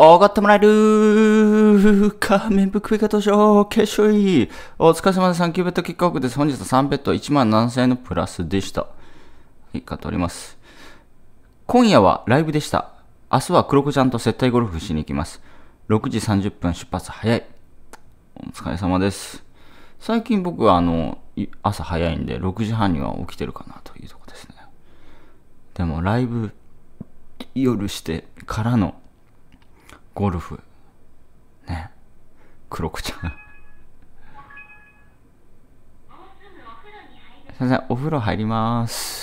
上がってもらえる仮面ブックウィーカー登場決勝いお疲れ様です。3級ベッドキックオフです。本日は3ベッド1万7000円のプラスでした。はい、買っております。今夜はライブでした。明日は黒子ちゃんと接待ゴルフしに行きます。6時30分出発早い。お疲れ様です。最近僕はあの、朝早いんで6時半には起きてるかなというとこですね。でもライブ夜してからのゴルフ。ね。黒子ちゃん。すいません、お風呂入ります。